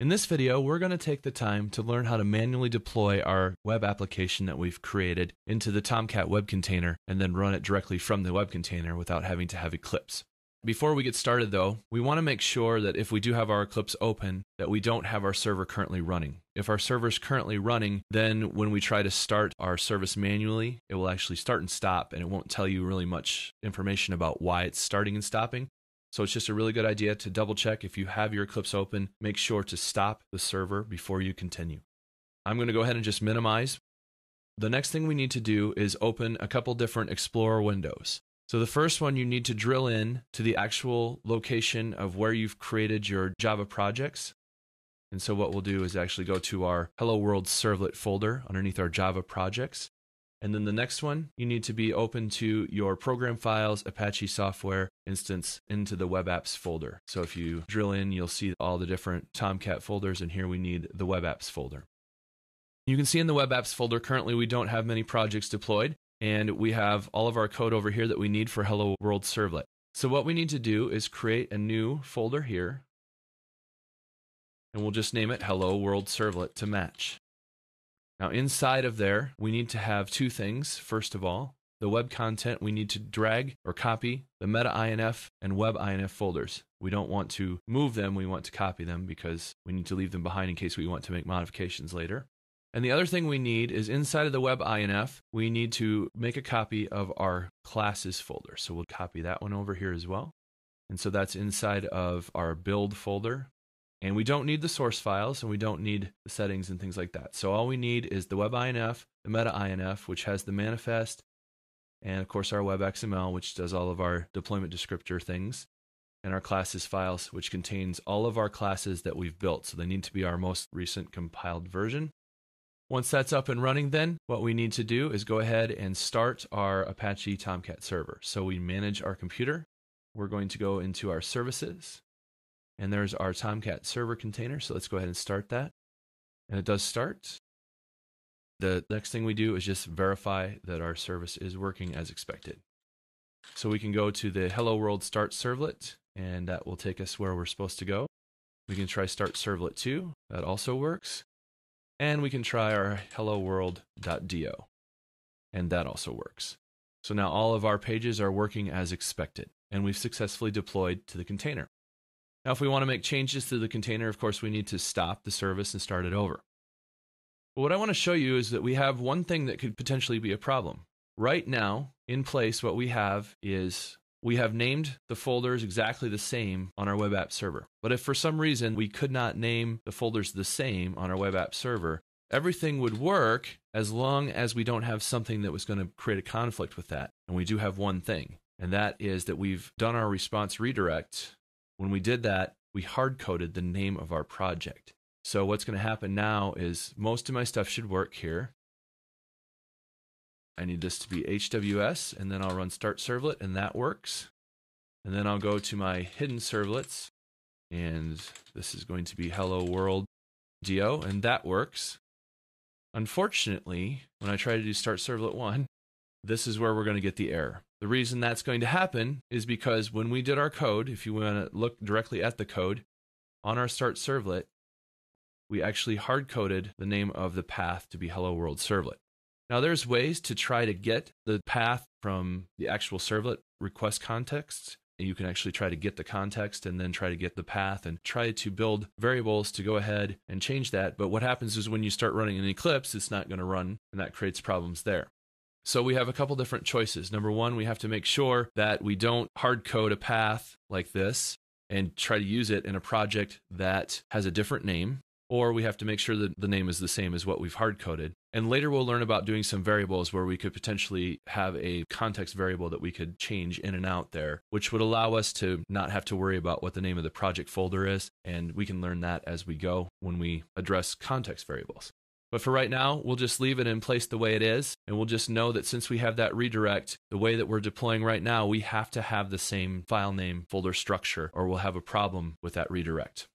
In this video, we're going to take the time to learn how to manually deploy our web application that we've created into the Tomcat web container and then run it directly from the web container without having to have Eclipse. Before we get started though, we want to make sure that if we do have our Eclipse open, that we don't have our server currently running. If our server is currently running, then when we try to start our service manually, it will actually start and stop and it won't tell you really much information about why it's starting and stopping. So it's just a really good idea to double check if you have your Eclipse open, make sure to stop the server before you continue. I'm going to go ahead and just minimize. The next thing we need to do is open a couple different Explorer windows. So the first one, you need to drill in to the actual location of where you've created your Java projects. And so what we'll do is actually go to our Hello World servlet folder underneath our Java projects. And then the next one, you need to be open to your program files, Apache software instance into the web apps folder. So if you drill in, you'll see all the different Tomcat folders, and here we need the web apps folder. You can see in the web apps folder, currently we don't have many projects deployed, and we have all of our code over here that we need for Hello World Servlet. So what we need to do is create a new folder here, and we'll just name it Hello World Servlet to match. Now, inside of there, we need to have two things. First of all, the web content, we need to drag or copy the meta INF and web INF folders. We don't want to move them, we want to copy them because we need to leave them behind in case we want to make modifications later. And the other thing we need is inside of the web INF, we need to make a copy of our classes folder. So we'll copy that one over here as well. And so that's inside of our build folder. And we don't need the source files and we don't need the settings and things like that. So all we need is the web INF, the meta INF, which has the manifest, and of course our web XML, which does all of our deployment descriptor things, and our classes files, which contains all of our classes that we've built. So they need to be our most recent compiled version. Once that's up and running, then what we need to do is go ahead and start our Apache Tomcat server. So we manage our computer. We're going to go into our services and there's our Tomcat server container. So let's go ahead and start that. And it does start. The next thing we do is just verify that our service is working as expected. So we can go to the Hello World Start Servlet, and that will take us where we're supposed to go. We can try Start Servlet 2, that also works. And we can try our hello world.do, and that also works. So now all of our pages are working as expected, and we've successfully deployed to the container. Now, if we want to make changes to the container, of course, we need to stop the service and start it over. But what I want to show you is that we have one thing that could potentially be a problem. Right now, in place, what we have is we have named the folders exactly the same on our web app server. But if for some reason we could not name the folders the same on our web app server, everything would work as long as we don't have something that was going to create a conflict with that. And we do have one thing, and that is that we've done our response redirect when we did that, we hard coded the name of our project. So what's going to happen now is most of my stuff should work here. I need this to be HWS, and then I'll run start servlet, and that works. And then I'll go to my hidden servlets, and this is going to be hello world do, and that works. Unfortunately, when I try to do start servlet 1, this is where we're going to get the error. The reason that's going to happen is because when we did our code, if you want to look directly at the code on our start servlet, we actually hard coded the name of the path to be hello world servlet. Now there's ways to try to get the path from the actual servlet request context. And You can actually try to get the context and then try to get the path and try to build variables to go ahead and change that. But what happens is when you start running an Eclipse, it's not going to run and that creates problems there. So we have a couple different choices. Number one, we have to make sure that we don't hard code a path like this and try to use it in a project that has a different name. Or we have to make sure that the name is the same as what we've hard coded. And later we'll learn about doing some variables where we could potentially have a context variable that we could change in and out there, which would allow us to not have to worry about what the name of the project folder is. And we can learn that as we go when we address context variables. But for right now, we'll just leave it in place the way it is. And we'll just know that since we have that redirect, the way that we're deploying right now, we have to have the same file name folder structure or we'll have a problem with that redirect.